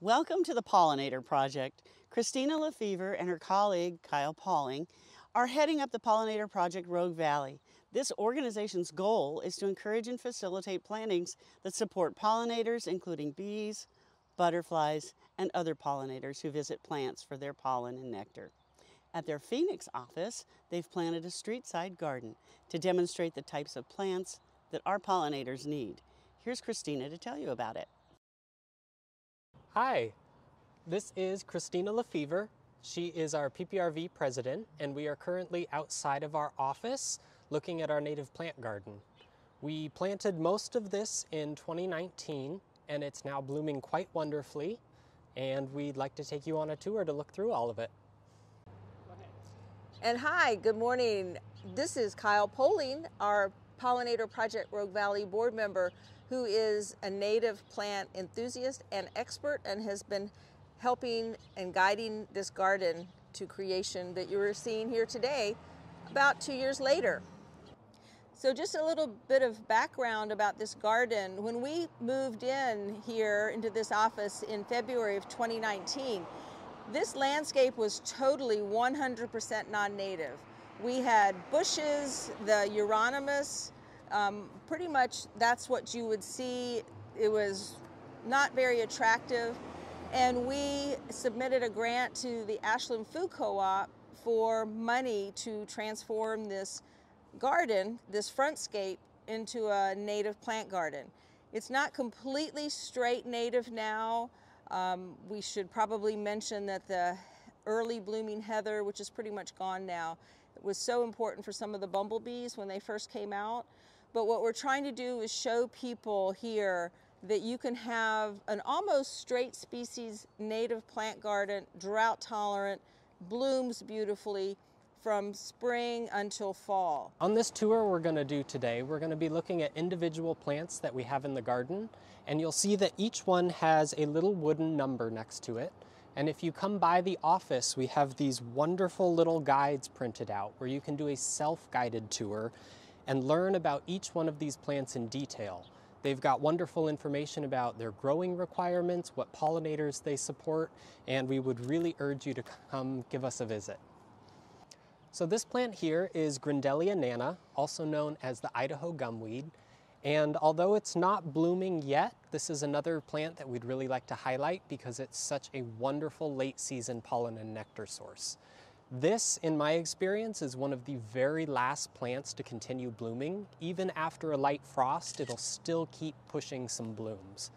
Welcome to the Pollinator Project. Kristina Lefever and her colleague Kyle Pauling are heading up the Pollinator Project Rogue Valley. This organization's goal is to encourage and facilitate plantings that support pollinators, including bees, butterflies, and other pollinators who visit plants for their pollen and nectar. At their Phoenix office, they've planted a street-side garden to demonstrate the types of plants that our pollinators need. Here's Kristina to tell you about it. Hi, this is Kristina Lefever. She is our PPRV president, and we are currently outside of our office looking at our native plant garden. We planted most of this in 2019, and it's now blooming quite wonderfully, and we'd like to take you on a tour to look through all of it. And hi, good morning. This is Kyle Pauling, our Pollinator Project Rogue Valley board member who is a native plant enthusiast and expert and has been helping and guiding this garden to creation that you are seeing here today about two years later. So just a little bit of background about this garden. When we moved in here into this office in February of 2019, this landscape was totally 100% non-native. We had bushes, the Euonymus, um, pretty much that's what you would see. It was not very attractive. And we submitted a grant to the Ashland Food Co-op for money to transform this garden, this frontscape, into a native plant garden. It's not completely straight native now. Um, we should probably mention that the early blooming heather, which is pretty much gone now, was so important for some of the bumblebees when they first came out. But what we're trying to do is show people here that you can have an almost straight species native plant garden, drought tolerant, blooms beautifully from spring until fall. On this tour we're going to do today, we're going to be looking at individual plants that we have in the garden, and you'll see that each one has a little wooden number next to it. And if you come by the office, we have these wonderful little guides printed out where you can do a self-guided tour and learn about each one of these plants in detail. They've got wonderful information about their growing requirements, what pollinators they support, and we would really urge you to come give us a visit. So this plant here is Grindelia nana, also known as the Idaho gumweed. And although it's not blooming yet, this is another plant that we'd really like to highlight because it's such a wonderful late season pollen and nectar source. This, in my experience, is one of the very last plants to continue blooming. Even after a light frost, it'll still keep pushing some blooms.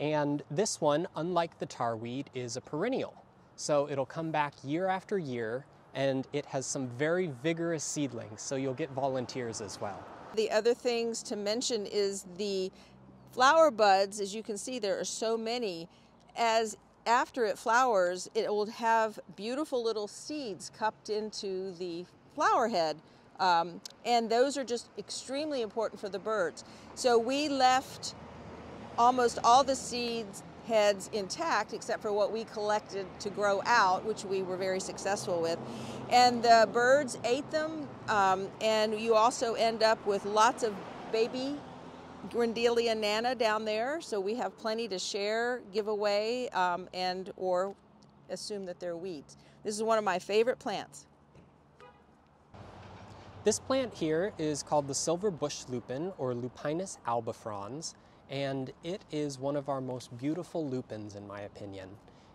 And this one, unlike the tarweed, is a perennial. So it'll come back year after year, and it has some very vigorous seedlings, so you'll get volunteers as well. The other things to mention is the flower buds, as you can see, there are so many. As after it flowers, it will have beautiful little seeds cupped into the flower head. Um, and those are just extremely important for the birds. So we left almost all the seeds heads intact except for what we collected to grow out, which we were very successful with. And the birds ate them, um, and you also end up with lots of baby Grindelia nana down there, so we have plenty to share, give away, um, and or assume that they're weeds. This is one of my favorite plants. This plant here is called the silver bush lupin or Lupinus albifrons, and it is one of our most beautiful lupins in my opinion.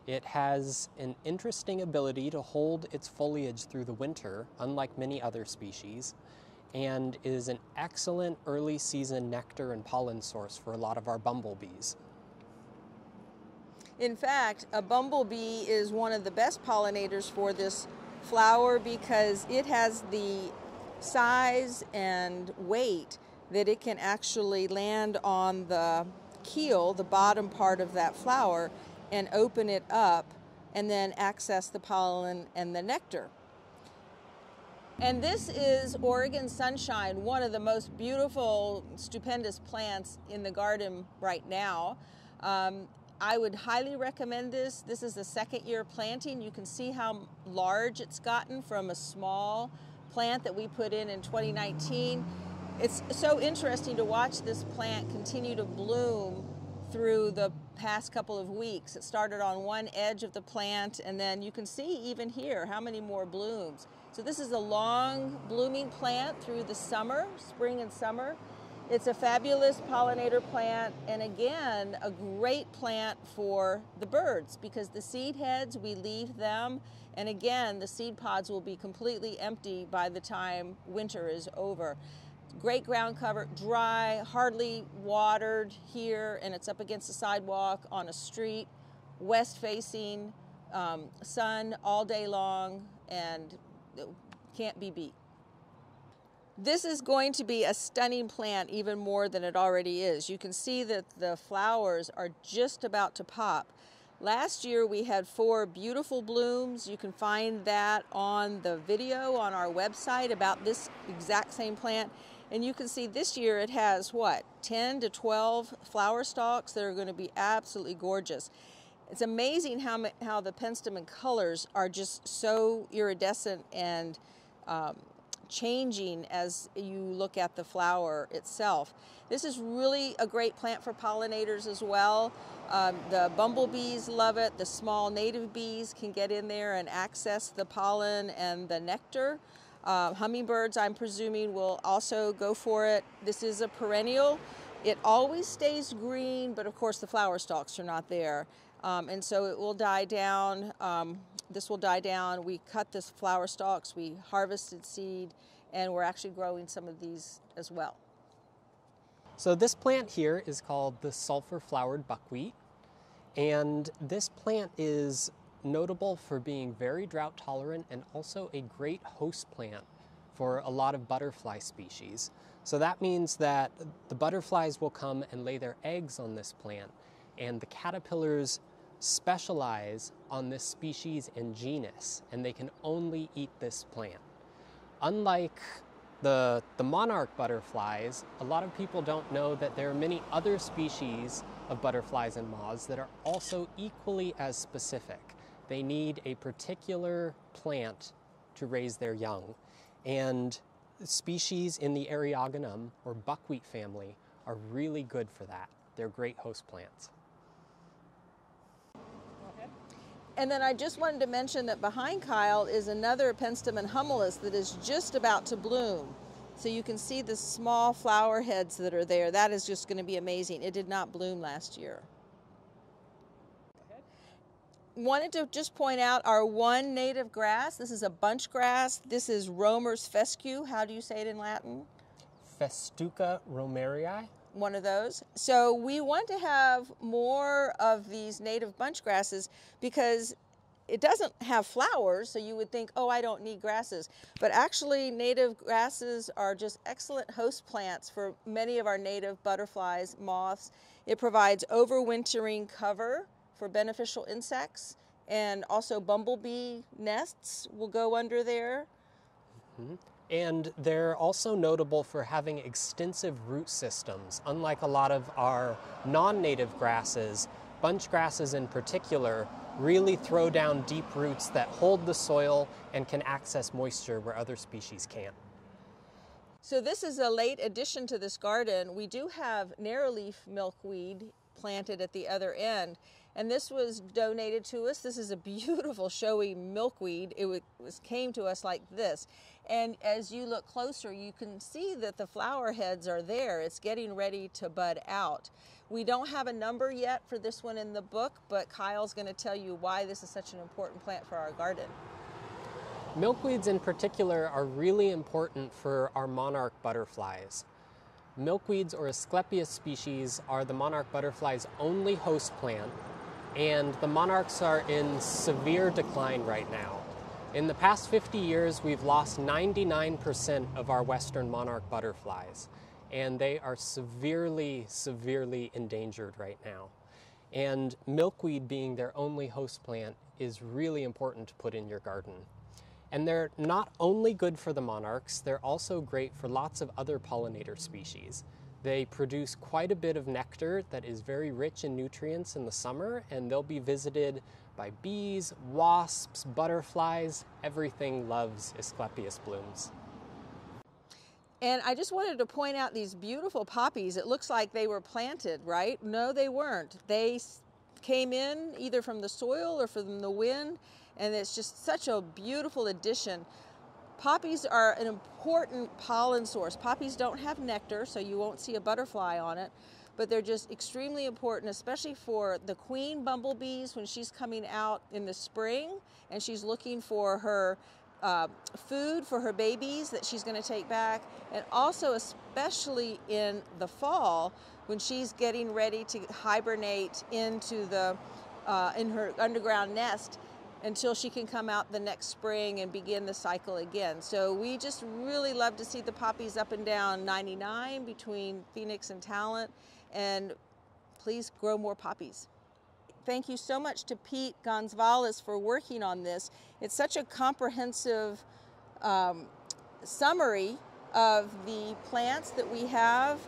It has an interesting ability to hold its foliage through the winter, unlike many other species and is an excellent early season nectar and pollen source for a lot of our bumblebees. In fact, a bumblebee is one of the best pollinators for this flower because it has the size and weight that it can actually land on the keel, the bottom part of that flower, and open it up and then access the pollen and the nectar. And this is Oregon Sunshine, one of the most beautiful, stupendous plants in the garden right now. Um, I would highly recommend this. This is the second year planting. You can see how large it's gotten from a small plant that we put in in 2019. It's so interesting to watch this plant continue to bloom through the past couple of weeks. It started on one edge of the plant, and then you can see even here how many more blooms. So this is a long blooming plant through the summer, spring and summer. It's a fabulous pollinator plant, and again, a great plant for the birds because the seed heads, we leave them, and again, the seed pods will be completely empty by the time winter is over. Great ground cover, dry, hardly watered here, and it's up against the sidewalk on a street, west facing, um, sun all day long, and can't be beat. This is going to be a stunning plant even more than it already is. You can see that the flowers are just about to pop. Last year we had four beautiful blooms. You can find that on the video on our website about this exact same plant. And you can see this year it has what, 10 to 12 flower stalks that are going to be absolutely gorgeous. It's amazing how, how the penstemon colors are just so iridescent and um, changing as you look at the flower itself. This is really a great plant for pollinators as well. Um, the bumblebees love it. The small native bees can get in there and access the pollen and the nectar. Uh, hummingbirds, I'm presuming, will also go for it. This is a perennial. It always stays green, but of course the flower stalks are not there. Um, and so it will die down. Um, this will die down. We cut the flower stalks, we harvested seed, and we're actually growing some of these as well. So this plant here is called the sulfur flowered buckwheat. And this plant is notable for being very drought tolerant and also a great host plant for a lot of butterfly species. So that means that the butterflies will come and lay their eggs on this plant and the caterpillars specialize on this species and genus and they can only eat this plant. Unlike the, the monarch butterflies, a lot of people don't know that there are many other species of butterflies and moths that are also equally as specific. They need a particular plant to raise their young. And species in the Eriogonum or buckwheat family are really good for that. They're great host plants. And then I just wanted to mention that behind Kyle is another Penstemon humilis that is just about to bloom. So you can see the small flower heads that are there. That is just going to be amazing. It did not bloom last year. Wanted to just point out our one native grass. This is a bunch grass. This is Roemer's fescue. How do you say it in Latin? Festuca roemeri one of those. So we want to have more of these native bunch grasses because it doesn't have flowers, so you would think, oh, I don't need grasses. But actually, native grasses are just excellent host plants for many of our native butterflies, moths. It provides overwintering cover for beneficial insects, and also bumblebee nests will go under there. Mm -hmm. And they're also notable for having extensive root systems. Unlike a lot of our non-native grasses, bunch grasses in particular really throw down deep roots that hold the soil and can access moisture where other species can't. So this is a late addition to this garden. We do have narrowleaf milkweed planted at the other end. And this was donated to us. This is a beautiful, showy milkweed. It was, came to us like this. And as you look closer, you can see that the flower heads are there. It's getting ready to bud out. We don't have a number yet for this one in the book, but Kyle's going to tell you why this is such an important plant for our garden. Milkweeds in particular are really important for our monarch butterflies. Milkweeds or Asclepias species are the monarch butterfly's only host plant, and the monarchs are in severe decline right now. In the past 50 years, we've lost 99% of our western monarch butterflies, and they are severely, severely endangered right now. And milkweed being their only host plant is really important to put in your garden. And they're not only good for the monarchs, they're also great for lots of other pollinator species. They produce quite a bit of nectar that is very rich in nutrients in the summer, and they'll be visited by bees, wasps, butterflies. Everything loves Asclepias blooms. And I just wanted to point out these beautiful poppies. It looks like they were planted, right? No, they weren't. They came in either from the soil or from the wind, and it's just such a beautiful addition. Poppies are an important pollen source. Poppies don't have nectar, so you won't see a butterfly on it, but they're just extremely important, especially for the queen bumblebees when she's coming out in the spring and she's looking for her uh, food for her babies that she's going to take back, and also especially in the fall when she's getting ready to hibernate into the uh, in her underground nest until she can come out the next spring and begin the cycle again. So we just really love to see the poppies up and down 99 between Phoenix and Talent, and please grow more poppies. Thank you so much to Pete Gonzalez for working on this. It's such a comprehensive um, summary of the plants that we have.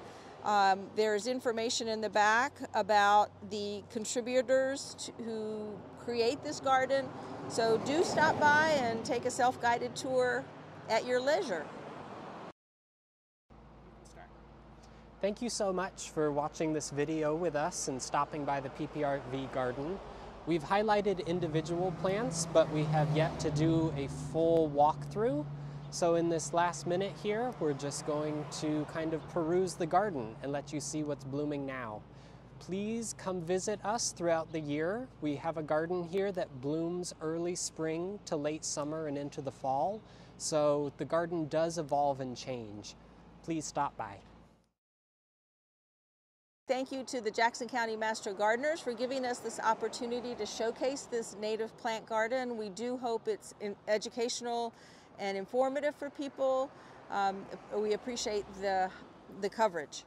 Um, there's information in the back about the contributors to, who create this garden. So do stop by and take a self-guided tour at your leisure. Thank you so much for watching this video with us and stopping by the PPRV garden. We've highlighted individual plants, but we have yet to do a full walkthrough. So in this last minute here, we're just going to kind of peruse the garden and let you see what's blooming now. Please come visit us throughout the year. We have a garden here that blooms early spring to late summer and into the fall. So the garden does evolve and change. Please stop by. Thank you to the Jackson County Master Gardeners for giving us this opportunity to showcase this native plant garden. We do hope it's educational and informative for people. Um, we appreciate the, the coverage.